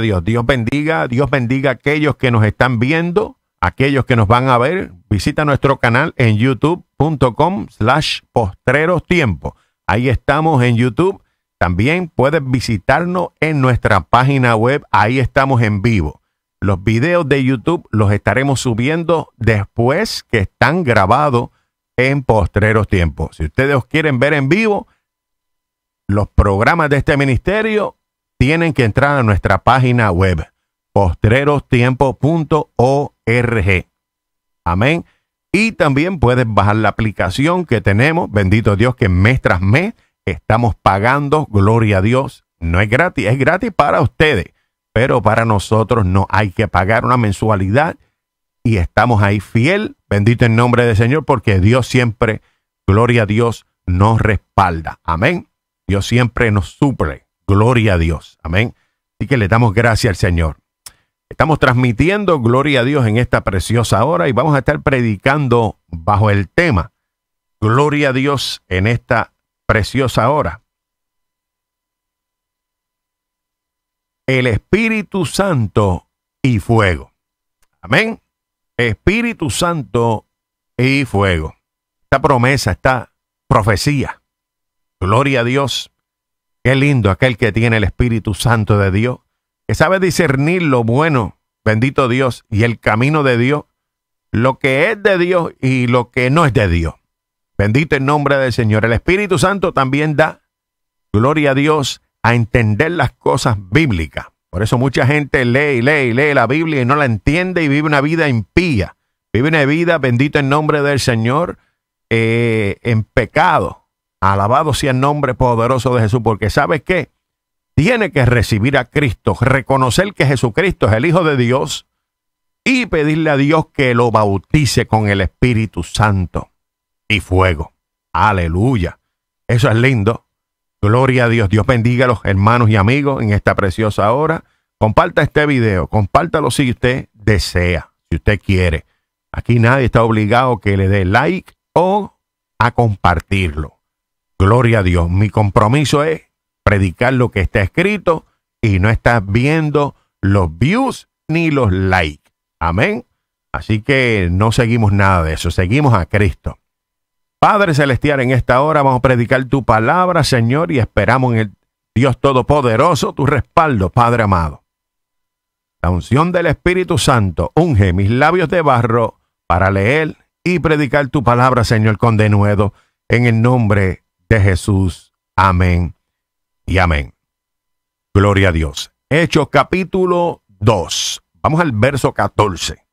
Dios. Dios bendiga, Dios bendiga a aquellos que nos están viendo, aquellos que nos van a ver. Visita nuestro canal en youtube.com slash postreros tiempo. Ahí estamos en YouTube. También puedes visitarnos en nuestra página web. Ahí estamos en vivo. Los videos de YouTube los estaremos subiendo después que están grabados en postreros tiempos. Si ustedes quieren ver en vivo los programas de este ministerio, tienen que entrar a nuestra página web postrerostiempo.org. Amén. Y también puedes bajar la aplicación que tenemos, bendito Dios, que mes tras mes estamos pagando, gloria a Dios. No es gratis, es gratis para ustedes, pero para nosotros no hay que pagar una mensualidad y estamos ahí fiel, bendito el nombre del Señor, porque Dios siempre, gloria a Dios, nos respalda. Amén. Dios siempre nos suple. Gloria a Dios. Amén. Así que le damos gracias al Señor. Estamos transmitiendo Gloria a Dios en esta preciosa hora y vamos a estar predicando bajo el tema Gloria a Dios en esta preciosa hora. El Espíritu Santo y fuego. Amén. Espíritu Santo y fuego. Esta promesa, esta profecía. Gloria a Dios. Qué lindo aquel que tiene el Espíritu Santo de Dios, que sabe discernir lo bueno, bendito Dios, y el camino de Dios, lo que es de Dios y lo que no es de Dios. Bendito el nombre del Señor. El Espíritu Santo también da, gloria a Dios, a entender las cosas bíblicas. Por eso mucha gente lee y lee y lee la Biblia y no la entiende y vive una vida impía. Vive una vida, bendito el nombre del Señor, eh, en pecado. Alabado sea el nombre poderoso de Jesús, porque ¿sabes qué? Tiene que recibir a Cristo, reconocer que Jesucristo es el Hijo de Dios y pedirle a Dios que lo bautice con el Espíritu Santo y fuego. Aleluya. Eso es lindo. Gloria a Dios. Dios bendiga a los hermanos y amigos en esta preciosa hora. Comparta este video, compártalo si usted desea, si usted quiere. Aquí nadie está obligado que le dé like o a compartirlo. Gloria a Dios. Mi compromiso es predicar lo que está escrito y no estar viendo los views ni los likes. Amén. Así que no seguimos nada de eso, seguimos a Cristo. Padre Celestial, en esta hora vamos a predicar tu palabra, Señor, y esperamos en el Dios Todopoderoso tu respaldo, Padre amado. La unción del Espíritu Santo unge mis labios de barro para leer y predicar tu palabra, Señor, con denuedo, en el nombre de Jesús. Amén y amén. Gloria a Dios. Hechos capítulo 2. Vamos al verso 14.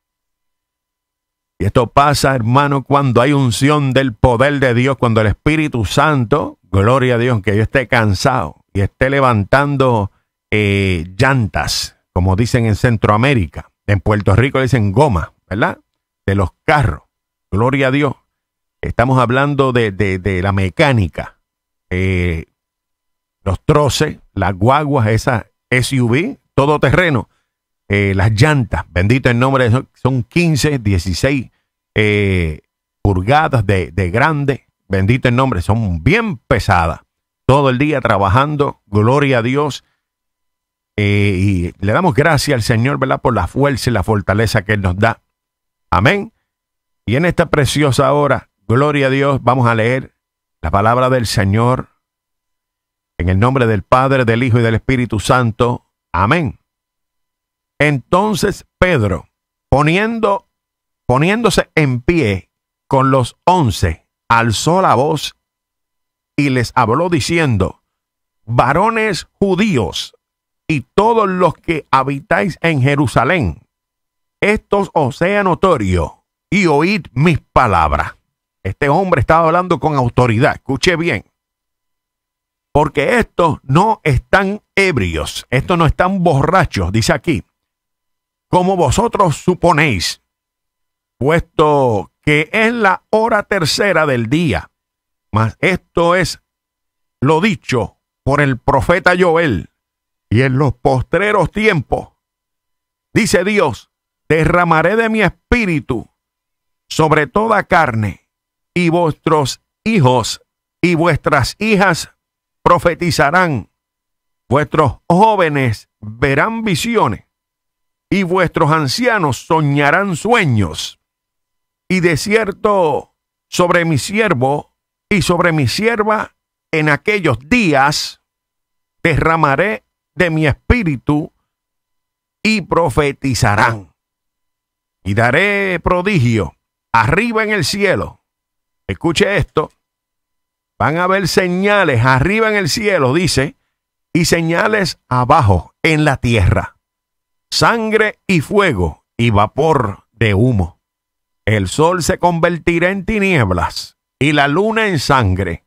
Y esto pasa, hermano, cuando hay unción del poder de Dios, cuando el Espíritu Santo, gloria a Dios, que yo esté cansado y esté levantando eh, llantas, como dicen en Centroamérica. En Puerto Rico dicen goma, ¿verdad? De los carros. Gloria a Dios. Estamos hablando de, de, la mecánica. Eh, los troces, las guaguas, esa SUV, todo terreno eh, las llantas, bendito el nombre, son 15, 16 eh, pulgadas de, grande, bendito el nombre, son bien pesadas. Todo el día trabajando, gloria a Dios. Eh, y le damos gracias al Señor, ¿verdad? Por la fuerza y la fortaleza que Él nos da. Amén. Y en esta preciosa hora, gloria a Dios, vamos a leer la palabra del Señor en el nombre del Padre, del Hijo y del Espíritu Santo. Amén. Entonces Pedro, poniendo, poniéndose en pie con los once, alzó la voz y les habló diciendo, varones judíos y todos los que habitáis en Jerusalén, estos os sea notorio y oíd mis palabras. Este hombre estaba hablando con autoridad, escuche bien. Porque estos no están ebrios, estos no están borrachos, dice aquí, como vosotros suponéis, puesto que es la hora tercera del día. Mas esto es lo dicho por el profeta Joel. Y en los postreros tiempos, dice Dios, derramaré de mi espíritu sobre toda carne, y vuestros hijos y vuestras hijas profetizarán, vuestros jóvenes verán visiones, y vuestros ancianos soñarán sueños. Y de cierto, sobre mi siervo y sobre mi sierva, en aquellos días derramaré de mi espíritu y profetizarán. Y daré prodigio arriba en el cielo. Escuche esto. Van a haber señales arriba en el cielo, dice, y señales abajo en la tierra. Sangre y fuego y vapor de humo. El sol se convertirá en tinieblas y la luna en sangre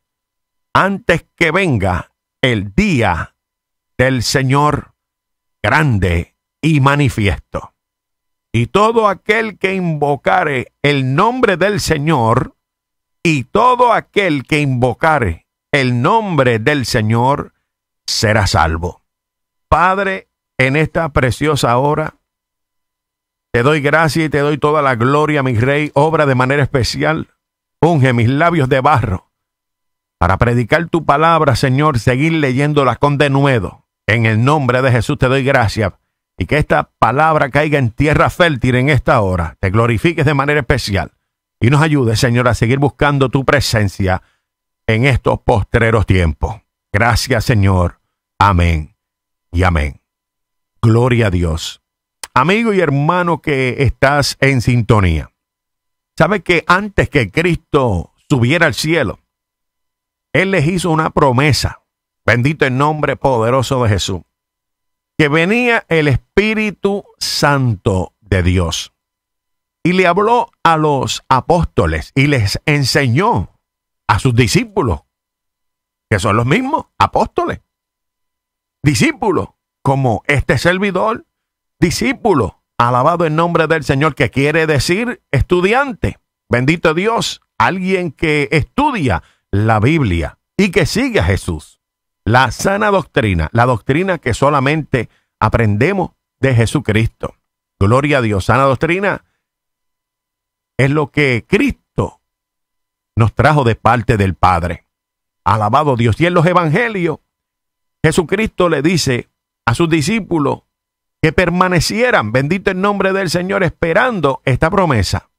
antes que venga el día del Señor grande y manifiesto. Y todo aquel que invocare el nombre del Señor, y todo aquel que invocare el nombre del Señor, será salvo. Padre, en esta preciosa hora, te doy gracia y te doy toda la gloria, mi rey, obra de manera especial. Unge mis labios de barro para predicar tu palabra, Señor, seguir leyéndola con denuedo. En el nombre de Jesús te doy gracias y que esta palabra caiga en tierra fértil en esta hora. Te glorifiques de manera especial y nos ayudes, Señor, a seguir buscando tu presencia en estos postreros tiempos. Gracias, Señor. Amén y amén. Gloria a Dios. Amigo y hermano que estás en sintonía. ¿Sabe que antes que Cristo subiera al cielo, Él les hizo una promesa? Bendito el nombre poderoso de Jesús. Que venía el Espíritu Santo de Dios. Y le habló a los apóstoles y les enseñó a sus discípulos, que son los mismos apóstoles, discípulos, como este servidor, discípulo, alabado el nombre del Señor, que quiere decir estudiante. Bendito Dios, alguien que estudia la Biblia y que sigue a Jesús. La sana doctrina, la doctrina que solamente aprendemos de Jesucristo. Gloria a Dios, sana doctrina es lo que Cristo nos trajo de parte del Padre. Alabado Dios. Y en los evangelios, Jesucristo le dice a sus discípulos que permanecieran, bendito el nombre del Señor, esperando esta promesa.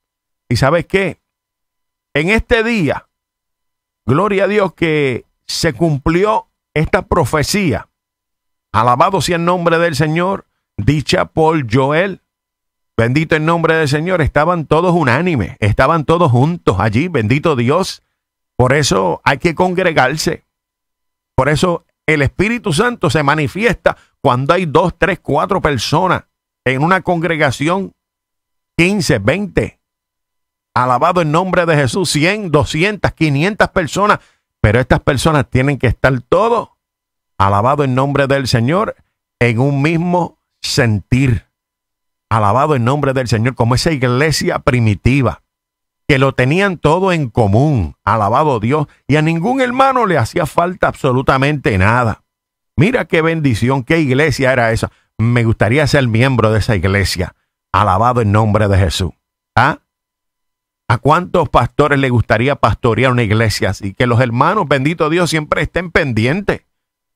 ¿Y sabes qué? En este día, gloria a Dios que se cumplió esta profecía. Alabado sea el nombre del Señor, dicha por Joel. Bendito el nombre del Señor. Estaban todos unánimes, estaban todos juntos allí, bendito Dios. Por eso hay que congregarse. Por eso el Espíritu Santo se manifiesta cuando hay dos, tres, cuatro personas en una congregación, 15, 20. Alabado el nombre de Jesús, 100, 200, 500 personas. Pero estas personas tienen que estar todos, alabado el nombre del Señor, en un mismo sentir. Alabado el nombre del Señor, como esa iglesia primitiva que lo tenían todo en común, alabado Dios, y a ningún hermano le hacía falta absolutamente nada. Mira qué bendición, qué iglesia era esa. Me gustaría ser miembro de esa iglesia. Alabado el nombre de Jesús. ¿Ah? ¿A cuántos pastores le gustaría pastorear una iglesia así? Que los hermanos, bendito Dios, siempre estén pendientes.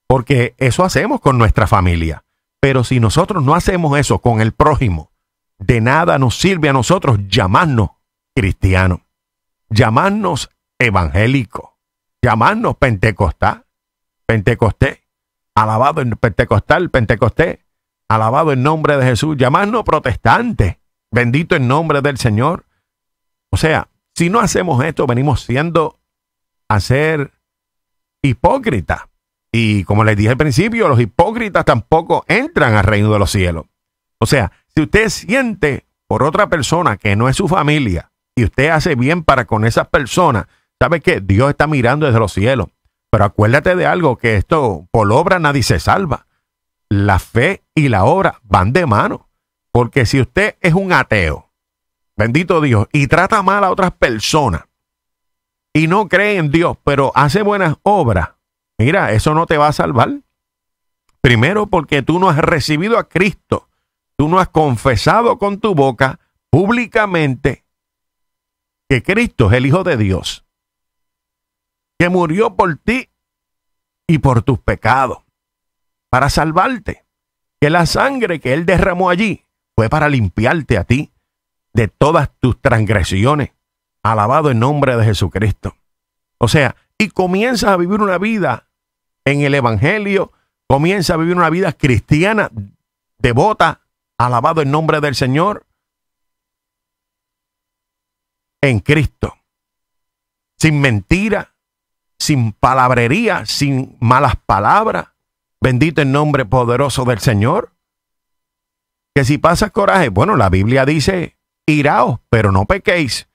Porque eso hacemos con nuestra familia. Pero si nosotros no hacemos eso con el prójimo, de nada nos sirve a nosotros llamarnos cristiano, llamarnos evangélico, llamarnos pentecostal, pentecostés, alabado en pentecostal, pentecostés, alabado en nombre de Jesús, llamarnos protestante, bendito en nombre del Señor. O sea, si no hacemos esto, venimos siendo a ser hipócritas. Y como les dije al principio, los hipócritas tampoco entran al reino de los cielos. O sea, si usted siente por otra persona que no es su familia, y usted hace bien para con esas personas, sabe que Dios está mirando desde los cielos. Pero acuérdate de algo, que esto por obra nadie se salva. La fe y la obra van de mano. Porque si usted es un ateo, bendito Dios, y trata mal a otras personas, y no cree en Dios, pero hace buenas obras, mira, eso no te va a salvar. Primero porque tú no has recibido a Cristo, tú no has confesado con tu boca públicamente que Cristo es el Hijo de Dios, que murió por ti y por tus pecados, para salvarte, que la sangre que Él derramó allí fue para limpiarte a ti de todas tus transgresiones. Alabado el nombre de Jesucristo. O sea, y comienzas a vivir una vida en el Evangelio, comienza a vivir una vida cristiana, devota, alabado el nombre del Señor, en Cristo, sin mentira, sin palabrería, sin malas palabras. Bendito el nombre poderoso del Señor. Que si pasas coraje, bueno, la Biblia dice, iraos, pero no pequéis.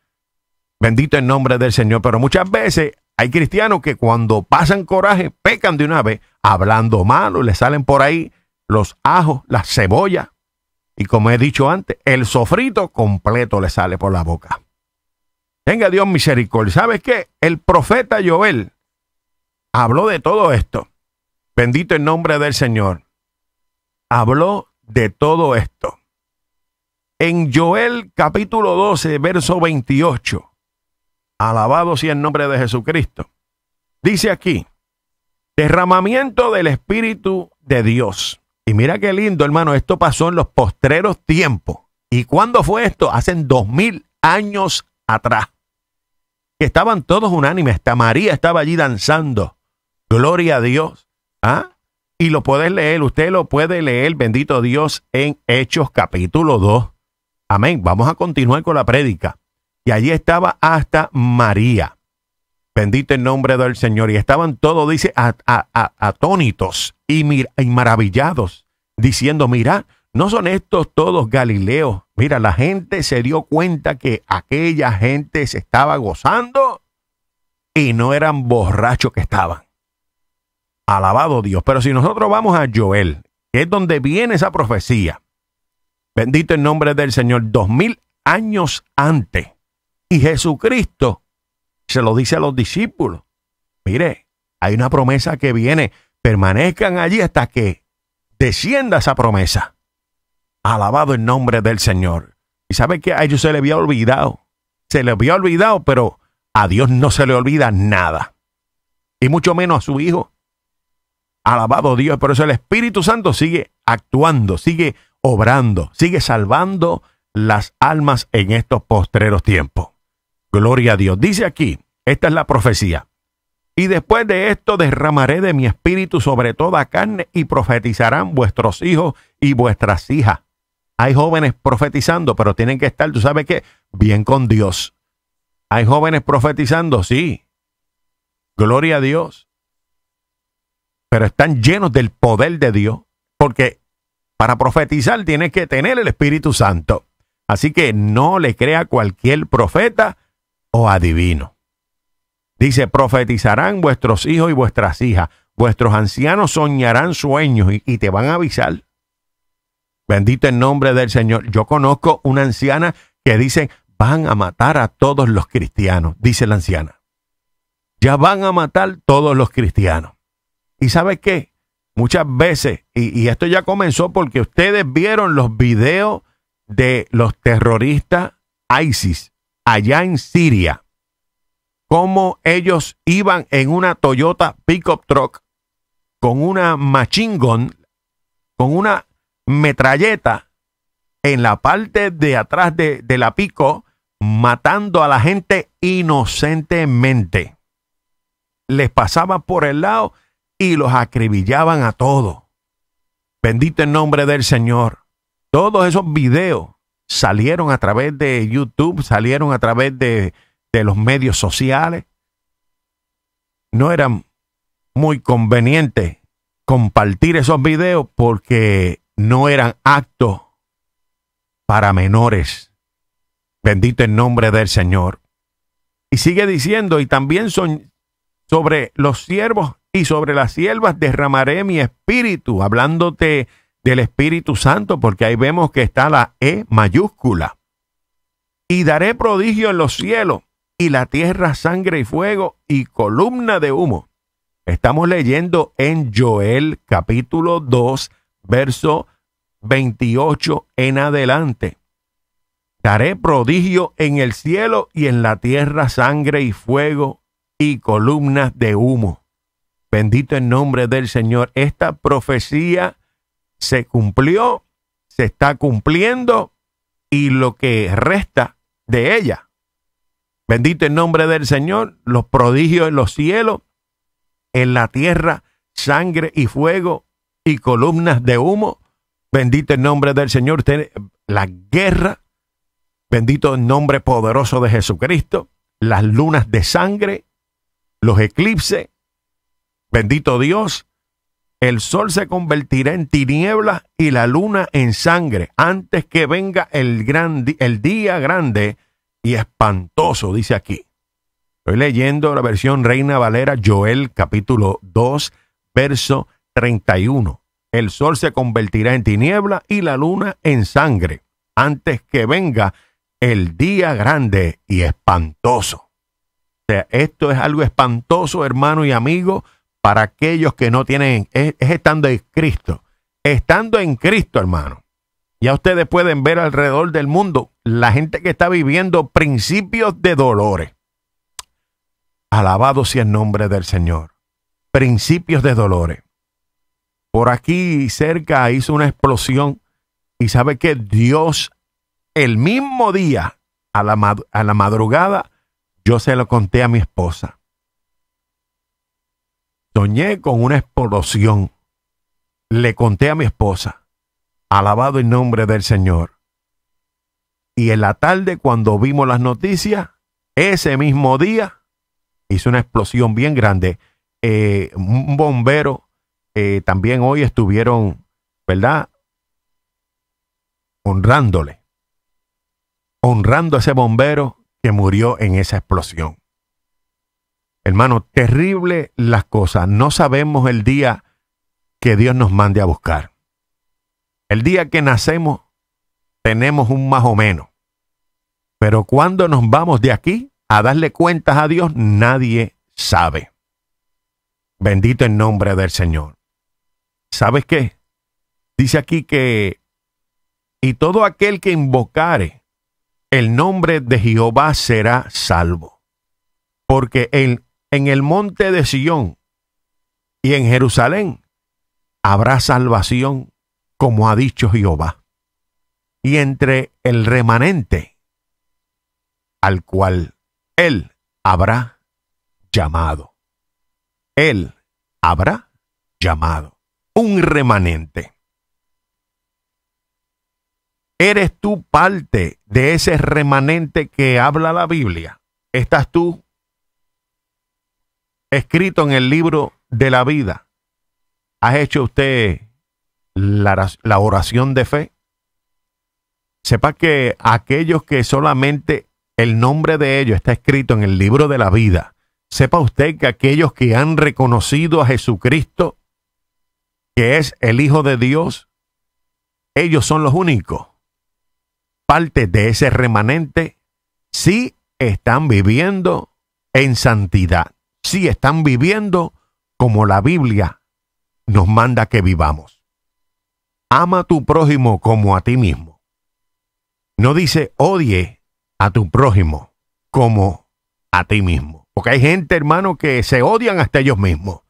Bendito el nombre del Señor. Pero muchas veces hay cristianos que cuando pasan coraje, pecan de una vez, hablando malo, le salen por ahí los ajos, las cebollas. Y como he dicho antes, el sofrito completo le sale por la boca. Tenga Dios misericordia. ¿Sabes qué? El profeta Joel habló de todo esto. Bendito el nombre del Señor. Habló de todo esto. En Joel capítulo 12, verso 28. Alabado sea el nombre de Jesucristo. Dice aquí, derramamiento del Espíritu de Dios. Y mira qué lindo, hermano, esto pasó en los postreros tiempos. ¿Y cuándo fue esto? Hace dos mil años atrás. Estaban todos unánimes. Hasta María estaba allí danzando. Gloria a Dios. ¿Ah? Y lo puedes leer, usted lo puede leer, bendito Dios, en Hechos capítulo 2. Amén. Vamos a continuar con la prédica. Y allí estaba hasta María. Bendito el nombre del Señor. Y estaban todos, dice, atónitos y, y maravillados, diciendo, mira, ¿no son estos todos Galileos? Mira, la gente se dio cuenta que aquella gente se estaba gozando y no eran borrachos que estaban. Alabado Dios. Pero si nosotros vamos a Joel, que es donde viene esa profecía, bendito el nombre del Señor, dos mil años antes, y Jesucristo se lo dice a los discípulos. Mire, hay una promesa que viene. Permanezcan allí hasta que descienda esa promesa. Alabado el nombre del Señor. Y sabe que a ellos se le había olvidado. Se le había olvidado, pero a Dios no se le olvida nada. Y mucho menos a su Hijo. Alabado Dios. Por eso el Espíritu Santo sigue actuando, sigue obrando, sigue salvando las almas en estos postreros tiempos. Gloria a Dios. Dice aquí, esta es la profecía. Y después de esto derramaré de mi espíritu sobre toda carne y profetizarán vuestros hijos y vuestras hijas. Hay jóvenes profetizando, pero tienen que estar, tú sabes qué, bien con Dios. Hay jóvenes profetizando, sí. Gloria a Dios. Pero están llenos del poder de Dios, porque para profetizar tienes que tener el Espíritu Santo. Así que no le crea cualquier profeta o adivino. Dice, profetizarán vuestros hijos y vuestras hijas, vuestros ancianos soñarán sueños y, te van a avisar. Bendito el nombre del Señor. Yo conozco una anciana que dice, van a matar a todos los cristianos, dice la anciana. Ya van a matar todos los cristianos. ¿Y sabe qué? Muchas veces, y, y esto ya comenzó porque ustedes vieron los videos de los terroristas ISIS allá en Siria, cómo ellos iban en una Toyota pickup truck con una machine gun, con una metralleta en la parte de atrás de, de la pico, matando a la gente inocentemente. Les pasaba por el lado y los acribillaban a todos. Bendito el nombre del Señor. Todos esos videos salieron a través de YouTube, salieron a través de, los medios sociales. No era muy conveniente compartir esos videos porque no eran actos para menores. Bendito el nombre del Señor. Y sigue diciendo, y también son sobre los siervos y sobre las siervas derramaré mi espíritu, hablándote del Espíritu Santo, porque ahí vemos que está la E mayúscula. Y daré prodigio en los cielos y la tierra sangre y fuego y columna de humo. Estamos leyendo en Joel capítulo 2, verso 28 en adelante. Daré prodigio en el cielo y en la tierra sangre y fuego y columnas de humo. Bendito el nombre del Señor. Esta profecía se cumplió, se está cumpliendo y lo que resta de ella. Bendito el nombre del Señor, los prodigios en los cielos, en la tierra, sangre y fuego y columnas de humo. Bendito el nombre del Señor, la guerra. Bendito el nombre poderoso de Jesucristo, las lunas de sangre, los eclipses. Bendito Dios, el sol se convertirá en tinieblas y la luna en sangre antes que venga el, gran, el día grande y espantoso, dice aquí. Estoy leyendo la versión Reina Valera, Joel capítulo 2, verso 31. El sol se convertirá en tiniebla y la luna en sangre antes que venga el día grande y espantoso. O sea, esto es algo espantoso, hermano y amigo, para aquellos que no tienen, es, estando en Cristo. Estando en Cristo, hermano. Ya ustedes pueden ver alrededor del mundo la gente que está viviendo principios de dolores. Alabado sea el nombre del Señor. Principios de dolores. Por aquí cerca hizo una explosión y sabe que Dios el mismo día a la, madrugada yo se lo conté a mi esposa. Soñé con una explosión. Le conté a mi esposa, alabado el nombre del Señor. Y en la tarde, cuando vimos las noticias, ese mismo día hizo una explosión bien grande. Eh, un bombero, eh, también hoy estuvieron, ¿verdad? Honrándole. Honrando a ese bombero que murió en esa explosión. Hermano, terrible las cosas. No sabemos el día que Dios nos mande a buscar. El día que nacemos tenemos un más o menos. Pero cuando nos vamos de aquí a darle cuentas a Dios, nadie sabe. Bendito el nombre del Señor. ¿Sabes qué? Dice aquí que, y todo aquel que invocare el nombre de Jehová será salvo. Porque él en el monte de Sión y en Jerusalén habrá salvación, como ha dicho Jehová. Y entre el remanente al cual él habrá llamado. Él habrá llamado. Un remanente. ¿Eres tú parte de ese remanente que habla la Biblia? ¿Estás tú escrito en el libro de la vida. ¿Ha hecho usted la, oración de fe? Sepa que aquellos que solamente el nombre de ellos está escrito en el libro de la vida, sepa usted que aquellos que han reconocido a Jesucristo, que es el Hijo de Dios, ellos son los únicos. Parte de ese remanente, sí están viviendo en santidad si están viviendo como la Biblia nos manda que vivamos. Ama a tu prójimo como a ti mismo. No dice odie a tu prójimo como a ti mismo. Porque hay gente, hermano, que se odian hasta ellos mismos.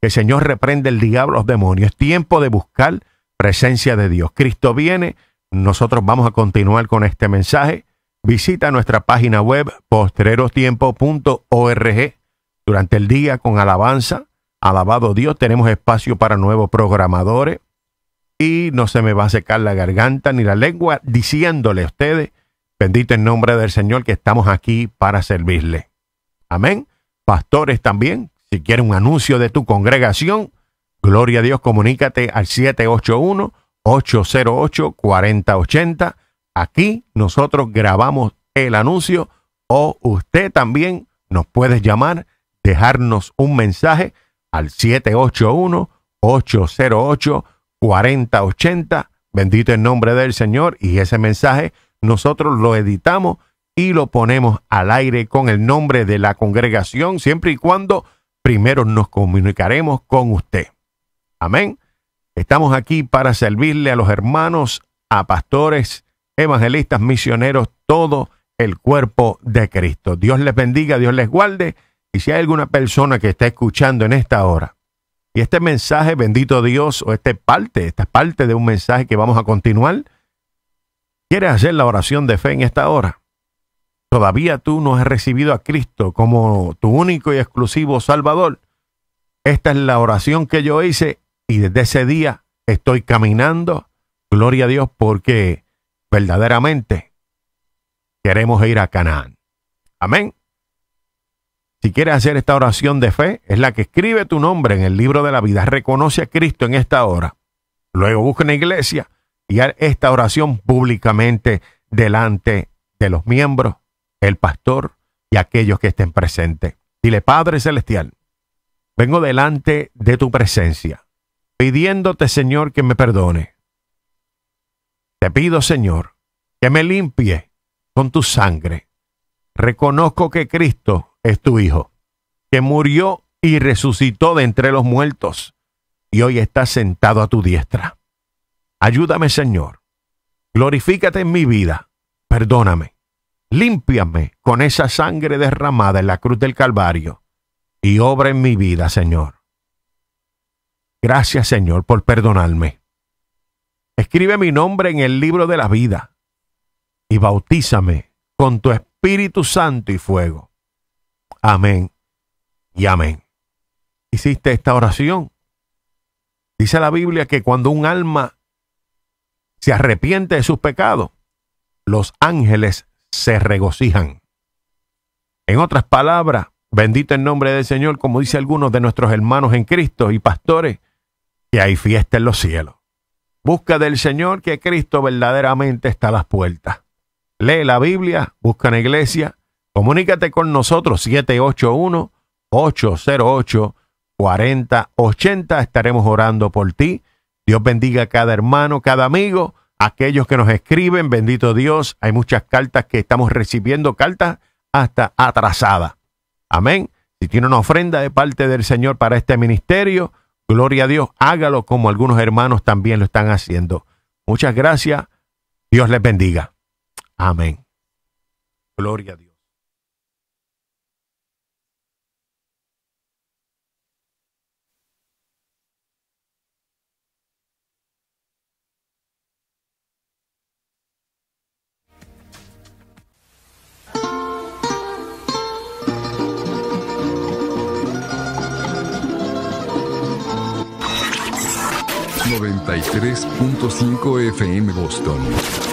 el Señor reprende el diablo, los demonios. Es tiempo de buscar presencia de Dios. Cristo viene. Nosotros vamos a continuar con este mensaje. Visita nuestra página web postrerostiempo.org durante el día con alabanza. Alabado Dios, tenemos espacio para nuevos programadores y no se me va a secar la garganta ni la lengua diciéndole a ustedes, bendito el nombre del Señor, que estamos aquí para servirle. Amén. Pastores también, si quieren un anuncio de tu congregación, gloria a Dios, comunícate al 781-808-4080. Aquí nosotros grabamos el anuncio o usted también nos puede llamar dejarnos un mensaje al 781-808-4080. Bendito el nombre del Señor. Y ese mensaje nosotros lo editamos y lo ponemos al aire con el nombre de la congregación, siempre y cuando primero nos comunicaremos con usted. Amén. Estamos aquí para servirle a los hermanos, a pastores, evangelistas, misioneros, todo el cuerpo de Cristo. Dios les bendiga, Dios les guarde y si hay alguna persona que está escuchando en esta hora Y este mensaje, bendito Dios, o este parte, esta parte de un mensaje que vamos a continuar, ¿quieres hacer la oración de fe en esta hora? Todavía tú no has recibido a Cristo como tu único y exclusivo Salvador. Esta es la oración que yo hice y desde ese día estoy caminando. Gloria a Dios porque verdaderamente queremos ir a Canaán. Amén. Si quieres hacer esta oración de fe, es la que escribe tu nombre en el libro de la vida. Reconoce a Cristo en esta hora. Luego busca una iglesia y haz esta oración públicamente delante de los miembros, el pastor y aquellos que estén presentes. Dile, Padre Celestial, vengo delante de tu presencia, pidiéndote, Señor, que me perdone. Te pido, Señor, que me limpie con tu sangre. Reconozco que Cristo es tu Hijo, que murió y resucitó de entre los muertos y hoy está sentado a tu diestra. Ayúdame, Señor. Glorifícate en mi vida. Perdóname. Límpiame con esa sangre derramada en la cruz del Calvario y obra en mi vida, Señor. Gracias, Señor, por perdonarme. Escribe mi nombre en el libro de la vida y bautízame con tu Espíritu Santo y fuego Amén y amén. Hiciste esta oración. Dice la Biblia que cuando un alma se arrepiente de sus pecados, los ángeles se regocijan. En otras palabras, bendito el nombre del Señor, como dice algunos de nuestros hermanos en Cristo y pastores, que hay fiesta en los cielos. Busca del Señor que Cristo verdaderamente está a las puertas. Lee la Biblia, busca en la iglesia, Comunícate con nosotros 781-808-4080. Estaremos orando por ti. Dios bendiga a cada hermano, cada amigo, aquellos que nos escriben. Bendito Dios. Hay muchas cartas que estamos recibiendo, cartas hasta atrasadas. Amén. Si tiene una ofrenda de parte del Señor para este ministerio, gloria a Dios, hágalo como algunos hermanos también lo están haciendo. Muchas gracias. Dios les bendiga. Amén. Gloria a Dios. 93.5 FM Boston.